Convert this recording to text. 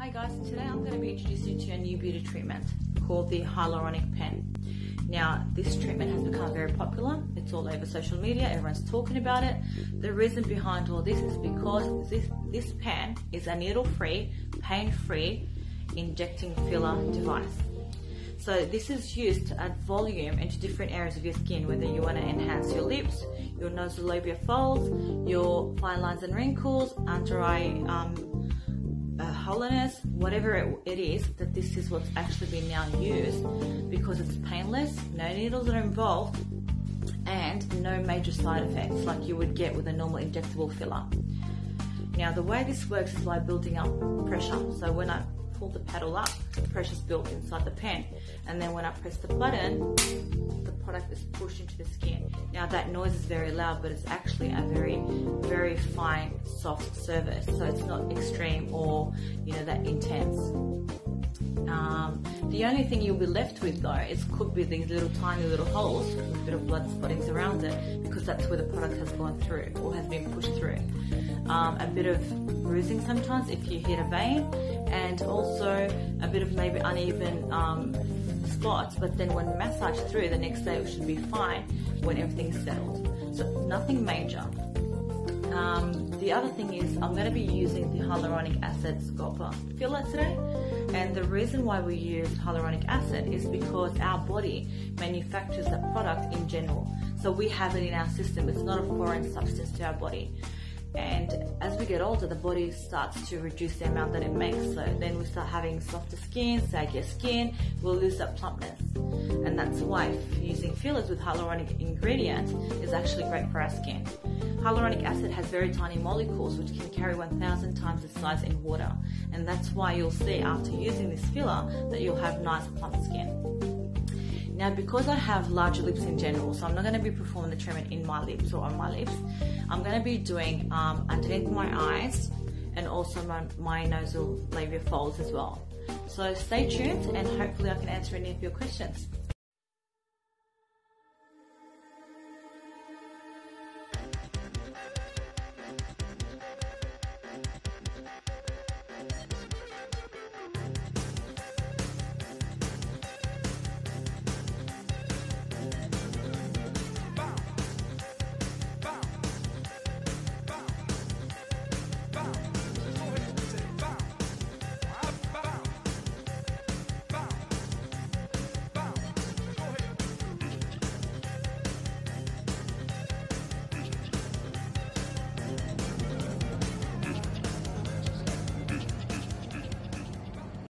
Hi guys, today I'm going to be introducing you to a new beauty treatment called the Hyaluronic Pen. Now, this treatment has become very popular. It's all over social media, everyone's talking about it. The reason behind all this is because this, this pen is a needle-free, pain-free injecting filler device. So this is used to add volume into different areas of your skin, whether you want to enhance your lips, your nasolabial folds, your fine lines and wrinkles, under eye um, hollowness, whatever it, it is, that this is what's actually been now used because it's painless, no needles are involved, and no major side effects like you would get with a normal injectable filler. Now the way this works is by building up pressure. So when I pull the paddle up, the pressure's built inside the pen. And then when I press the button, Now that noise is very loud, but it's actually a very, very fine, soft service. So it's not extreme or, you know, that intense. Um, the only thing you'll be left with though is could be these little tiny little holes with a bit of blood spottings around it because that's where the product has gone through or has been pushed through. Um, a bit of bruising sometimes if you hit a vein and also a bit of maybe uneven um, spots but then when massaged through the next day it should be fine when everything's settled. So nothing major. Um, the other thing is I'm going to be using the hyaluronic acid Sculptor filler today. And the reason why we use hyaluronic acid is because our body manufactures the product in general. So we have it in our system. It's not a foreign substance to our body. And as we get older, the body starts to reduce the amount that it makes. So then we start having softer skin, saggier skin, we'll lose that plumpness. And that's why using fillers with hyaluronic ingredients is actually great for our skin. Hyaluronic acid has very tiny molecules which can carry 1000 times the size in water. And that's why you'll see after using this filler that you'll have nice plump skin. Now, because I have larger lips in general, so I'm not going to be performing the treatment in my lips or on my lips, I'm going to be doing um, underneath my eyes and also my, my nasal labia folds as well. So stay tuned and hopefully I can answer any of your questions.